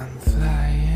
I'm flying.